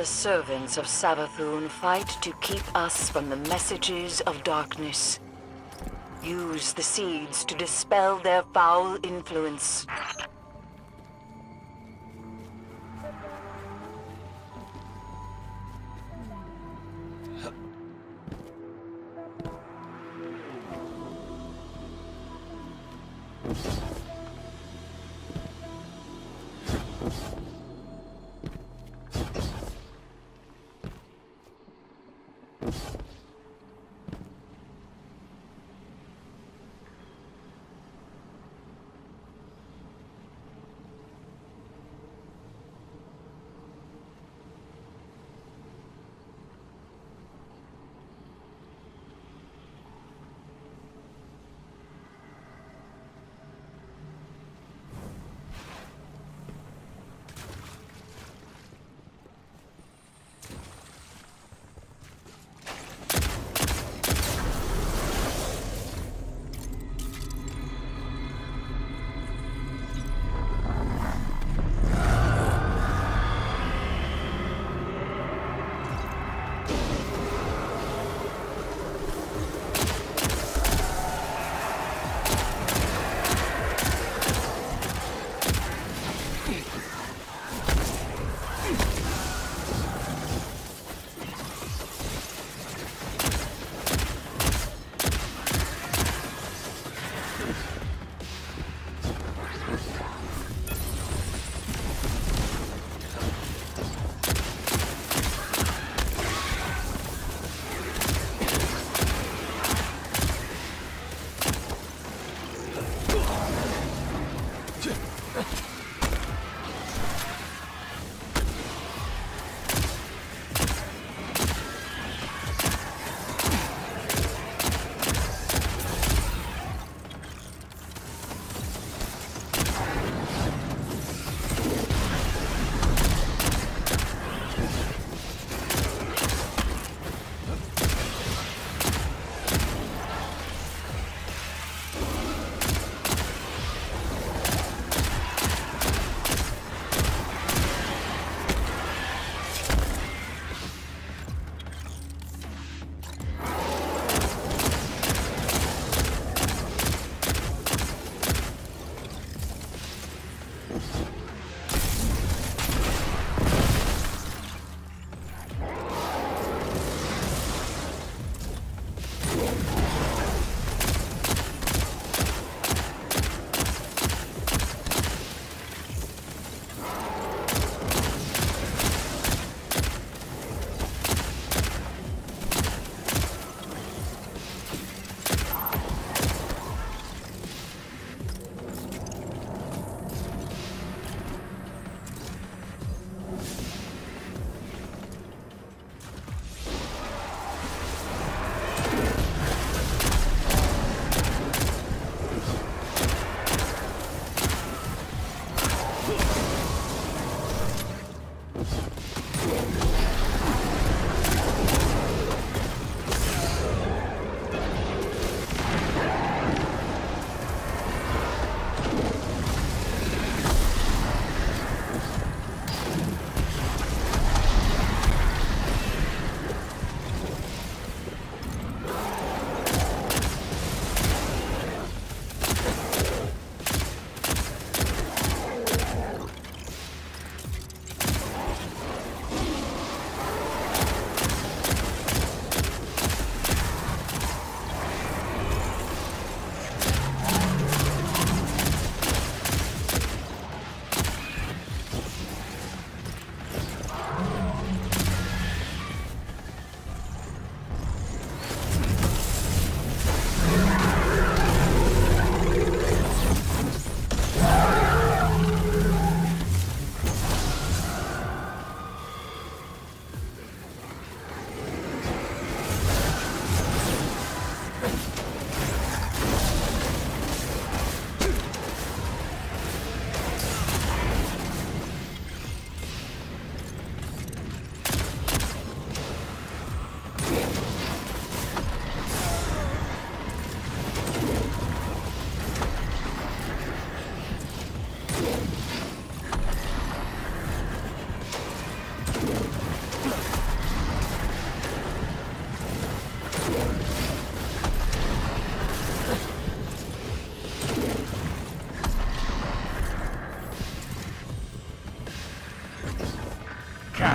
The servants of Savathun fight to keep us from the messages of darkness. Use the seeds to dispel their foul influence.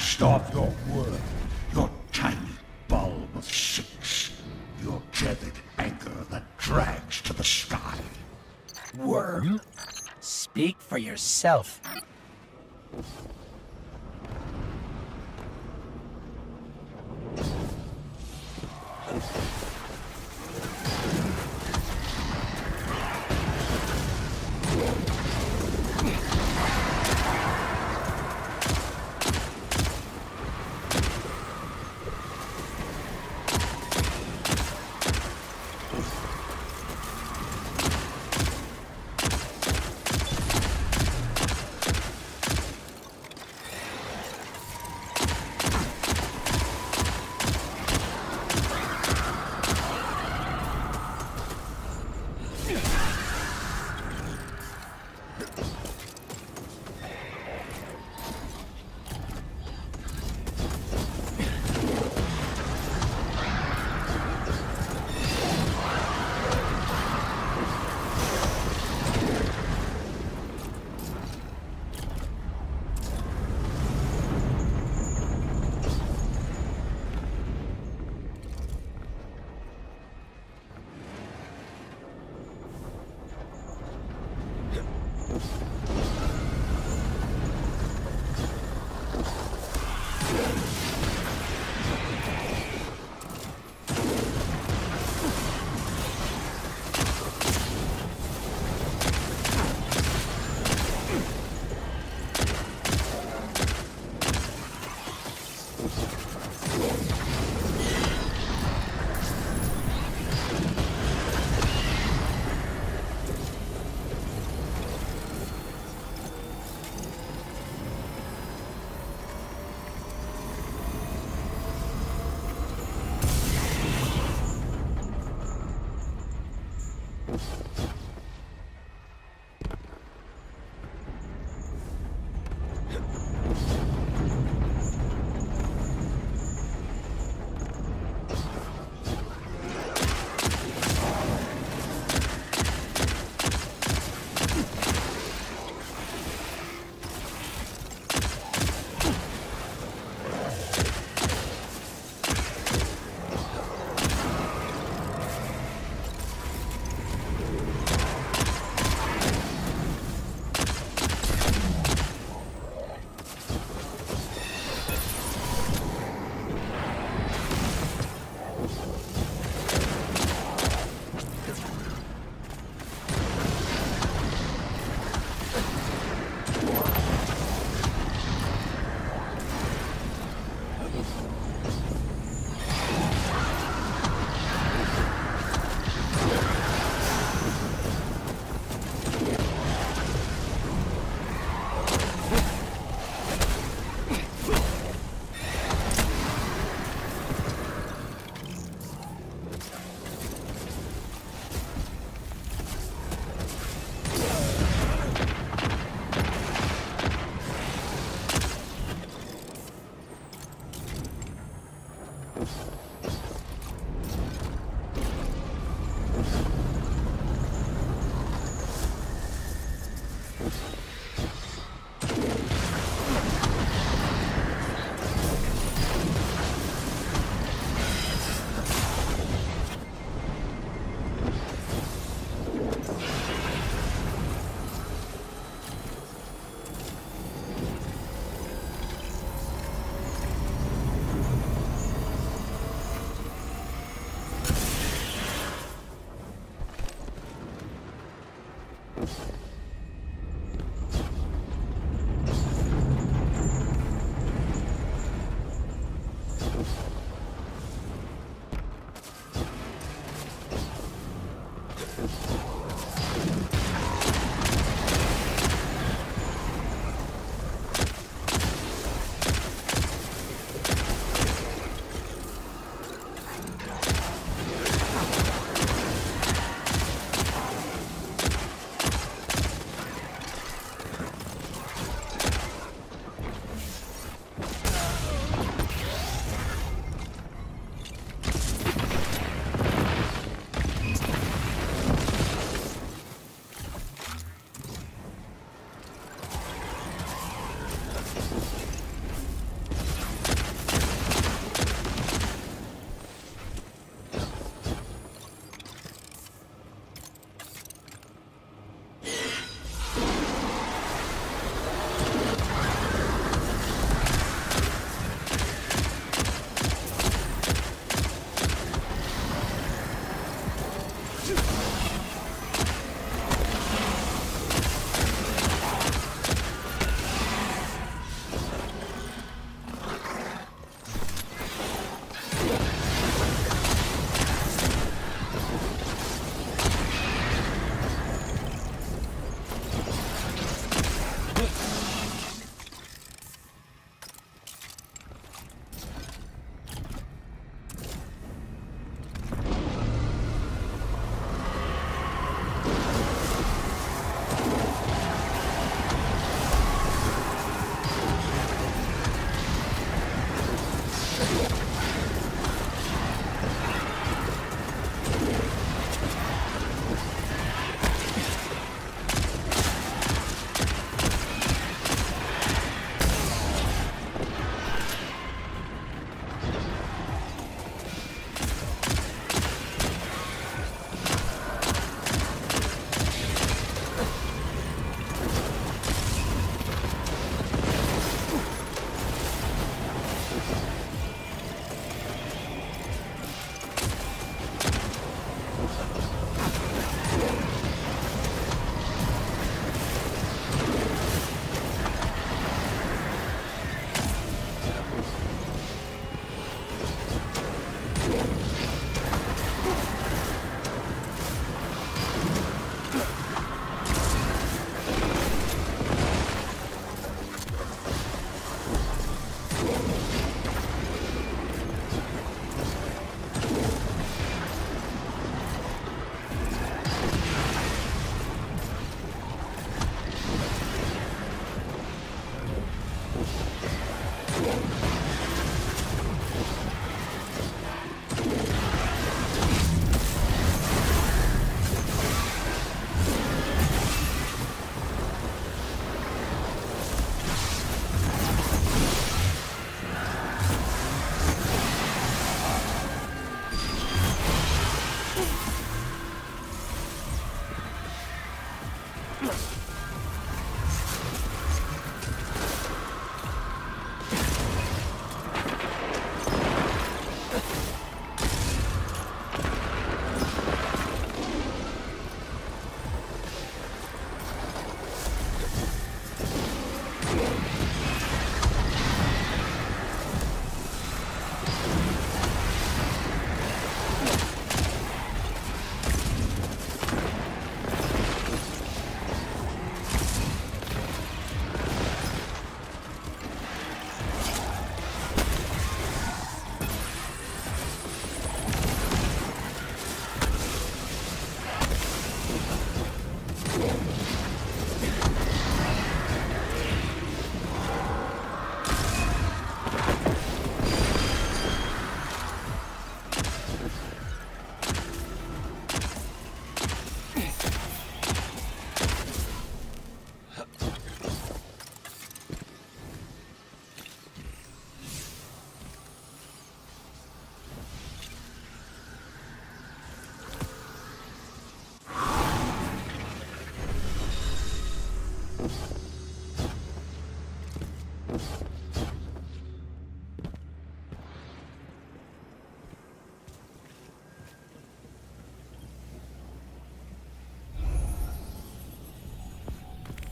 Cast off your worm, your tiny bulb of six, your tethered anchor that drags to the sky. Worm? Speak for yourself.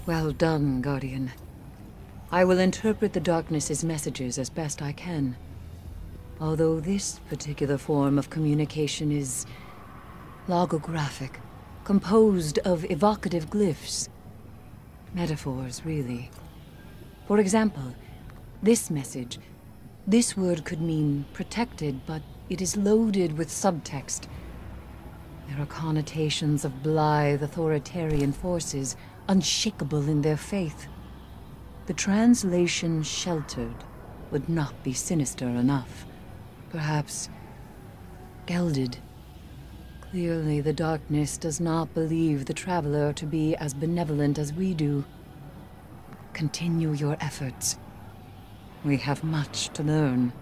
Well done, Guardian. I will interpret the darkness's messages as best I can. Although this particular form of communication is logographic, composed of evocative glyphs. Metaphors, really. For example, this message. This word could mean protected, but it is loaded with subtext. There are connotations of blithe authoritarian forces unshakable in their faith. The translation sheltered would not be sinister enough. Perhaps gelded. Clearly the darkness does not believe the Traveler to be as benevolent as we do. Continue your efforts. We have much to learn.